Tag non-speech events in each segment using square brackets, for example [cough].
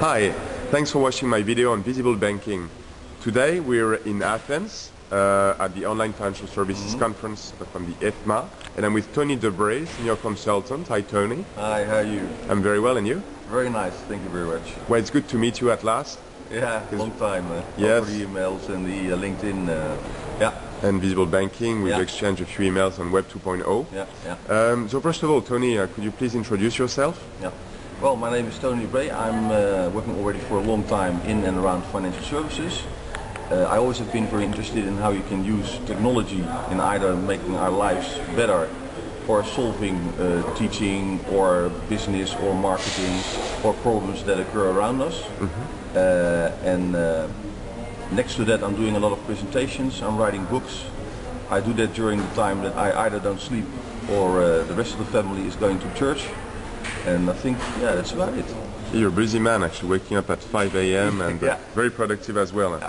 Hi, thanks for watching my video on visible banking. Today we're in Athens uh, at the Online Financial Services Conference from the EFMA and I'm with Tony de Bree, senior consultant. Hi Tony. Hi, how are you? I'm very well and you? Very nice, thank you very much. Well, it's good to meet you at last. Yeah, long time. Uh, Yes. Over the emails and the uh, LinkedIn. Uh, yeah, And visible banking, we've Yeah. exchanged a few emails on Web 2.0. yeah, yeah, Um, so first of all, Tony, uh, could you please introduce yourself? yeah. Well, my name is Tony Bree. I'm uh, working already for a long time in and around financial services. Uh, I always have been very interested in how you can use technology in either making our lives better or solving uh, teaching or business or marketing or problems that occur around us. Uh, and uh, next to that, I'm doing a lot of presentations. I'm writing books. I do that during the time that I either don't sleep or uh, the rest of the family is going to church. And I think, yeah, that's about it. You're a busy man, actually, waking up at 5 a.m. and uh, [laughs] very productive as well.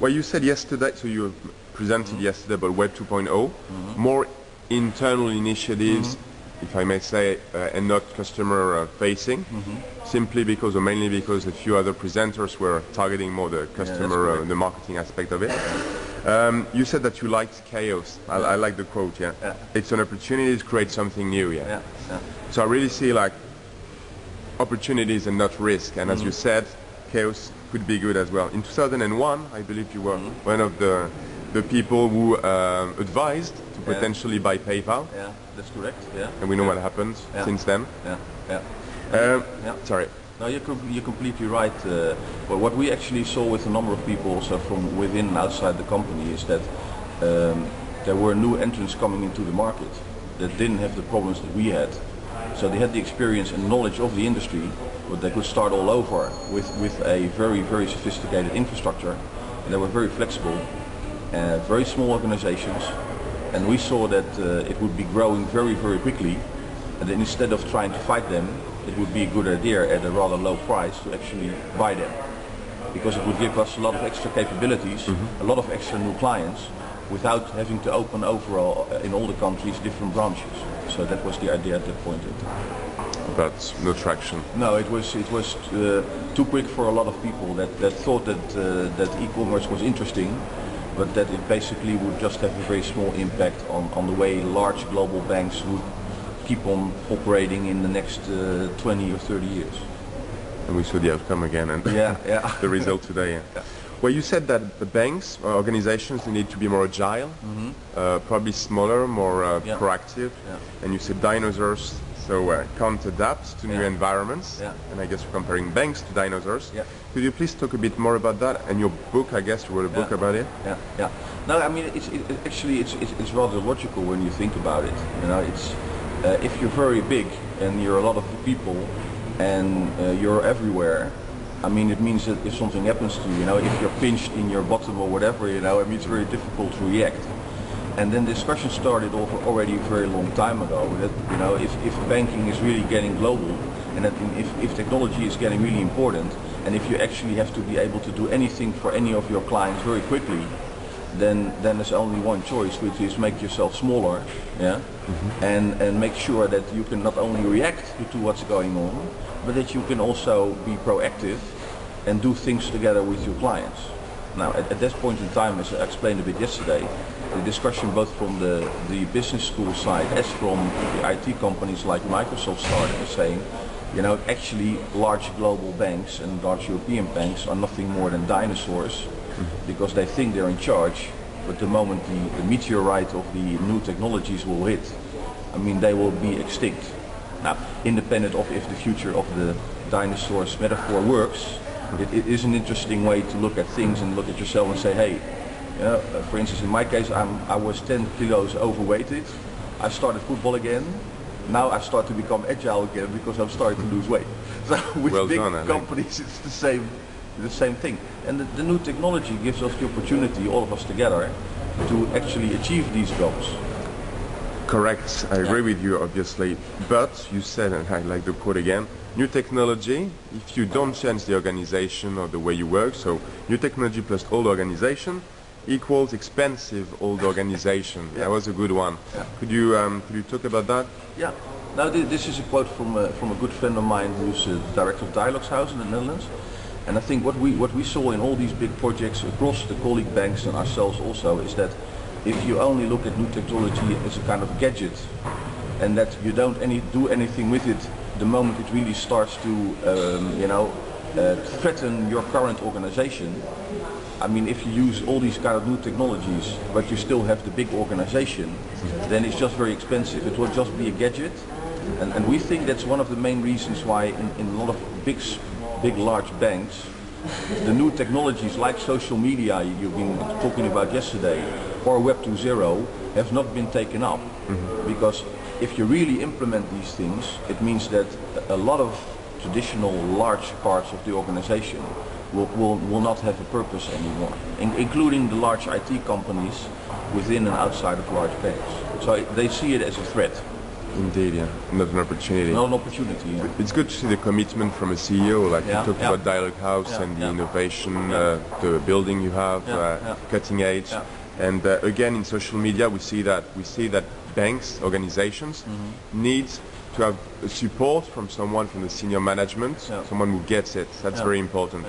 Well, you said yesterday, so you presented yesterday about Web 2.0, more internal initiatives, if I may say, uh, and not customer uh, facing, simply because, or mainly because a few other presenters were targeting more the customer, uh, the marketing aspect of it. Um, you said that you liked chaos. I, I like the quote, yeah. Yeah. It's an opportunity to create something new, yeah. Yeah, yeah. So I really see like opportunities and not risk. And as you said, chaos could be good as well. In 2001, I believe you were one of the the people who um, advised to Yeah. potentially buy PayPal, Yeah, that's correct. Yeah. and we know what happened Yeah. since then. Yeah, yeah. Um, Yeah. Sorry. No, you're, com- you're completely right. Uh, but what we actually saw with a number of people also from within and outside the company is that um, there were new entrants coming into the market that didn't have the problems that we had. So they had the experience and knowledge of the industry, but they could start all over with, with a very, very sophisticated infrastructure. And they were very flexible, uh, very small organizations. And we saw that uh, it would be growing very, very quickly. And then instead of trying to fight them, it would be a good idea at a rather low price to actually buy them. Because it would give us a lot of extra capabilities, a lot of extra new clients, without having to open overall uh, in all the countries different branches. So that was the idea at that point. But no traction. No, it was it was uh, too quick for a lot of people that, that thought that uh, that e-commerce was interesting, but that it basically would just have a very small impact on, on the way large global banks would keep on operating in the next uh, 20 or 30 years. And we saw the outcome again and Yeah, yeah. [laughs] the result today. Yeah. Well, you said that the banks or organizations need to be more agile, uh, probably smaller, more uh. Yeah. proactive. Yeah. And you said dinosaurs, so uh, can't adapt to new environments. Yeah. And I guess you're comparing banks to dinosaurs. Yeah. Could you please talk a bit more about that? And your book, I guess you wrote a book Yeah. about it. Yeah, yeah. No, I mean, it's it, it- actually it's, it's it's rather logical when you think about it. You know, it's uh, if you're very big and you're a lot of people and uh, you're everywhere. I mean, it means that if something happens to you, you know, if you're pinched in your bottom or whatever, you know, I mean, it's very difficult to react. And then discussion started over already a very long time ago that, you know, if, if banking is really getting global and that if, if technology is getting really important and if you actually have to be able to do anything for any of your clients very quickly, then then there's only one choice, which is make yourself smaller, yeah, mm-hmm. and and make sure that you can not only react to what's going on, but that you can also be proactive and do things together with your clients. Now, at, at this point in time, as I explained a bit yesterday, the discussion both from the, the business school side as from the IT companies like Microsoft started saying, you know, actually large global banks and large European banks are nothing more than dinosaurs because they think they're in charge, but the moment the, the meteorite of the new technologies will hit, I mean, they will be extinct. Now, independent of if the future of the dinosaurs metaphor works, it, it is an interesting way to look at things and look at yourself and say, hey, you know, uh, for instance, in my case, I'm, I was 10 kilos overweighted. I started football again. Now I start to become agile again because I'm starting to lose weight. [laughs] So with Well big done, companies, it's the same, the same thing. And the, the new technology gives us the opportunity, all of us together, to actually achieve these goals. Correct. I agree with you, obviously. But you said, and I like the quote again, new technology, if you don't change the organization or the way you work, so new technology plus old organization equals expensive old organization. [laughs] That was a good one. Yeah. Could you um, could you talk about that? Yeah. Now thi- this is a quote from a, from a good friend of mine who's uh, director of Dialogues House in the Netherlands. And I think what we what we saw in all these big projects across the colleague banks and ourselves also is that if you only look at new technology as a kind of gadget and that you don't any do anything with it the moment it really starts to um, you know uh, threaten your current organization I mean, if you use all these kind of new technologies, but you still have the big organization, then it's just very expensive. It will just be a gadget. And, and we think that's one of the main reasons why in, in a lot of big, big, large banks, the new technologies like social media you've been talking about yesterday, or Web 2.0, have not been taken up. Mm-hmm. Because if you really implement these things, it means that a lot of traditional large parts of the organization will, will, will not have a purpose anymore, in, including the large IT companies within and outside of large banks. So they see it as a threat, Indeed, yeah, not an opportunity. not an opportunity. yeah. It's good to see the commitment from a CEO, like Yeah, you talked yeah. about Dialogue House and the innovation, uh, the building you have, uh, cutting edge. And uh, again, in social media, we see that we see that banks, organizations, Mm-hmm. need to have support from someone from the senior management, someone who gets it. That's very important.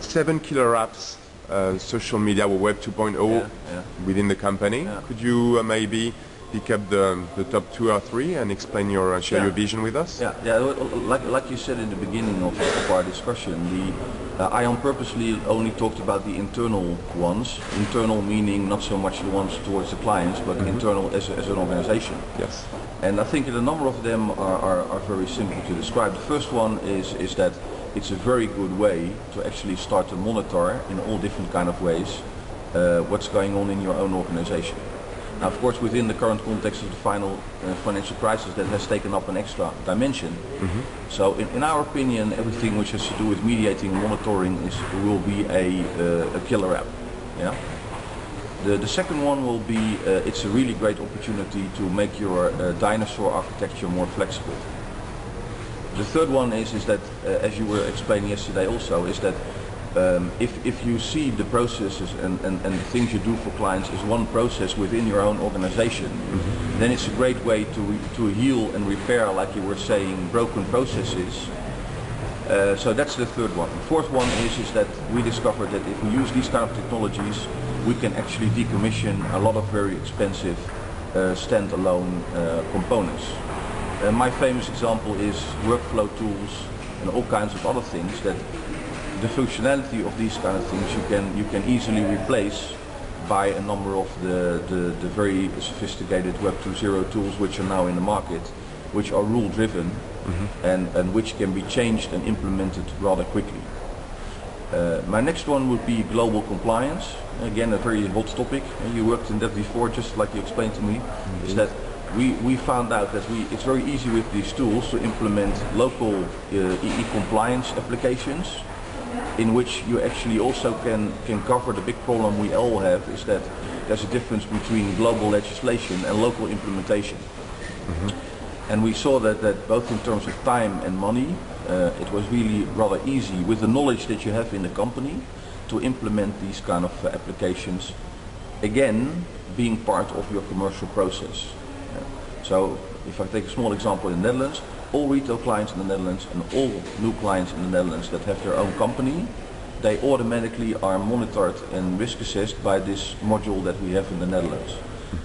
Seven killer apps, uh, social media or Web 2.0 Yeah, yeah. within the company. Yeah. Could you uh, maybe pick up the, the top two or three and explain your uh, share Yeah. your vision with us? Yeah, yeah. Like, like you said in the beginning of, of our discussion, the uh, I on purposely only talked about the internal ones. Internal meaning not so much the ones towards the clients, but internal as, as an organization. Yes. And I think that a number of them are, are, are very simple to describe. The first one is, is that it's a very good way to actually start to monitor in all different kind of ways uh, what's going on in your own organization. Now, of course, within the current context of the final uh, financial crisis, that has taken up an extra dimension. So, in, in our opinion, everything which has to do with mediating and monitoring is will be a, uh, a killer app. Yeah. The, the second one will be, uh, it's a really great opportunity to make your uh, dinosaur architecture more flexible. The third one is, is that, uh, as you were explaining yesterday also, is that um, if, if you see the processes and, and, and the things you do for clients as one process within your own organization, then it's a great way to, to heal and repair, like you were saying, broken processes uh, so that's the third one. The fourth one is, is that we discovered that if we use these kind of technologies, we can actually decommission a lot of very expensive uh, standalone uh, components. Uh, my famous example is workflow tools and all kinds of other things that the functionality of these kind of things you can you can easily replace by a number of the, the, the very sophisticated Web 2.0 tools which are now in the market, which are rule driven and, and which can be changed and implemented rather quickly. Uh, my next one would be global compliance. Again, a very hot topic. You worked in that before, just like you explained to me. Is that we, we found out that we it's very easy with these tools to implement local uh, EE compliance applications, in which you actually also can can cover the big problem we all have is that there's a difference between global legislation and local implementation. And we saw that, that both in terms of time and money, uh, it was really rather easy with the knowledge that you have in the company to implement these kind of uh, applications. Again, being part of your commercial process. Yeah. So if I take a small example in the Netherlands, all retail clients in the Netherlands and all new clients in the Netherlands that have their own company, they automatically are monitored and risk assessed by this module that we have in the Netherlands.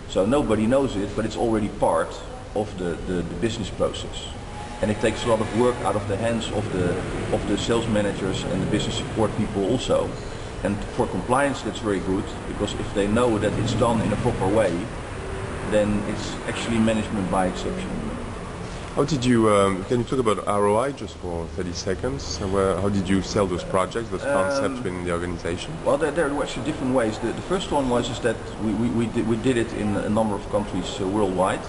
So nobody knows it, but it's already part of the, the, the business process. And it takes a lot of work out of the hands of the, of the sales managers and the business support people also. And for compliance that's very good, because if they know that it's done in a proper way, then it's actually management by exception. How did you, um, can you talk about ROI just for 30 seconds? Uh, how did you sell those projects, those concepts within the organization? Well, there, there were actually different ways. The, the first one was is that we, we, we, did, we did it in a number of countries uh, worldwide.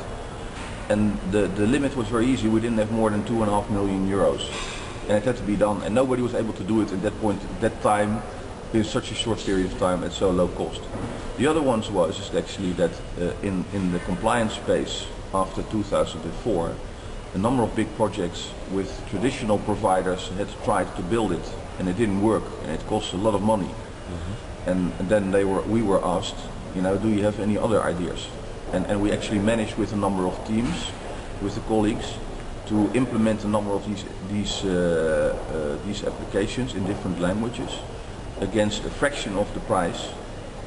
And the, the limit was very easy. We didn't have more than two and a half million euros. And it had to be done. And nobody was able to do it at that point, at that time, in such a short period of time at so low cost. The other ones was is actually that uh, in, in the compliance space after 2004, a number of big projects with traditional providers had tried to build it and it didn't work and it cost a lot of money. And, and then they were, we were asked, you know, do you have any other ideas? And, and we actually managed with a number of teams with the colleagues to implement a number of these these uh, uh, these applications in different languages against a fraction of the price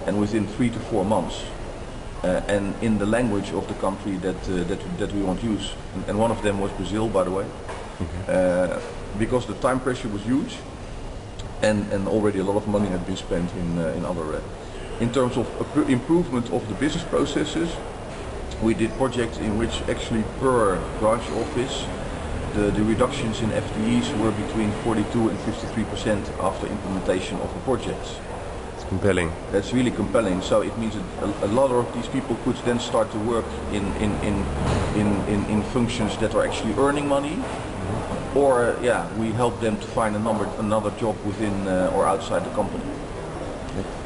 and within three to four months and in the language of the country that uh, that that we want to use. And, and one of them was Brazil by the way. Uh, because the time pressure was huge and and already a lot of money had been spent in uh, in other uh, in terms of improvement of the business processes we did projects in which actually per branch office the, the reductions in FTEs were between 42 and 53 percent after implementation of the projects. Compelling. That's really compelling. So it means that a, lot of these people could then start to work in, in, in, in, in, in functions that are actually earning money. Or uh, yeah, we help them to find a number, another job within uh, or outside the company.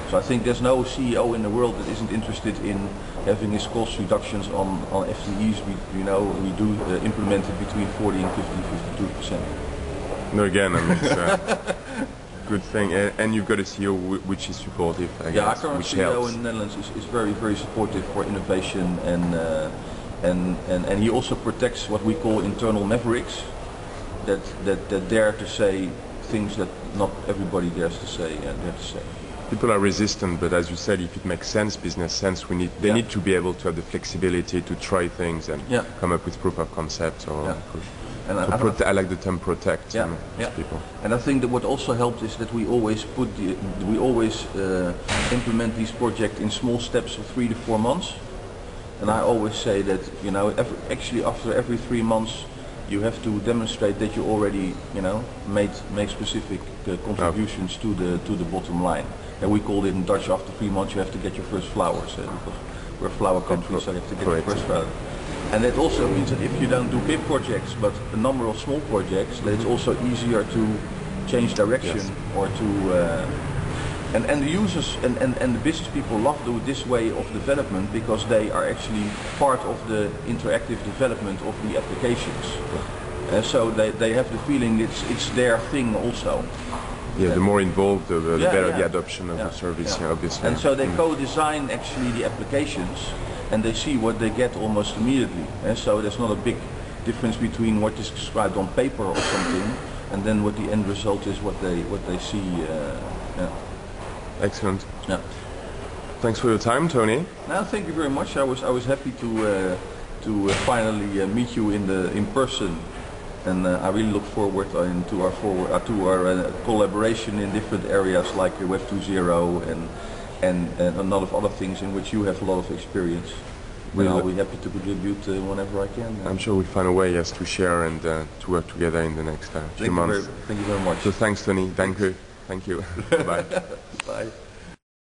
So I think there's no CEO in the world that isn't interested in having his cost reductions on, on FTEs. We, you know, we do uh, implement it between 40 and 50, 52 percent. No, again, I mean, [laughs] good thing. And, and you've got a CEO which is supportive, I Yeah, our guess, current which CEO helps. in the Netherlands is, is very, very supportive for innovation and, uh, and, and, and he also protects what we call internal mavericks that, that, that dare to say things that not everybody dares to say. Uh, dare to say. People are resistant, but as you said, if it makes sense, business sense, we need they Yeah. need to be able to have the flexibility to try things and Yeah. come up with proof of concept or. Yeah. And I- prote- I like the term protect. Yeah, um, yeah. people. And I think that what also helped is that we always put the, we always uh, implement these projects in small steps of three to four months. And I always say that you know every, actually after every three months you have to demonstrate that you already you know made make specific uh, contributions to the to the bottom line. And we call it in Dutch after three months you have to get your first flowers uh, because we're a flower country, so you have to get Correct. first flower. And that also means that if you don't do big projects but a number of small projects, that it's also easier to change direction Yes. or to uh, and, and the users and, and, and the business people love do this way of development because they are actually part of the interactive development of the applications. Uh, so they, they have the feeling it's it's their thing also. Yeah, the more involved, the, the Yeah, better yeah. the adoption of Yeah, the service, yeah. obviously. And so they Mm. co-design actually the applications and they see what they get almost immediately. And so there's not a big difference between what is described on paper or something and then what the end result is what they what they see. Uh, yeah. Excellent. Yeah. Thanks for your time, Tony. Now, thank you very much. I was I was happy to uh, to uh, finally uh, meet you in the in person, and uh, I really look forward uh, to our forward, uh, to our uh, collaboration in different areas like Web 2.0 and, and and a lot of other things in which you have a lot of experience. We'll- and I'll be happy to contribute uh, whenever I can. I'm sure we'll find a way, yes, to share and uh, to work together in the next uh, thank few you months. very, thank you very much. So thanks, Tony. Thank you. Thank you. [laughs] Bye. [laughs] Bye.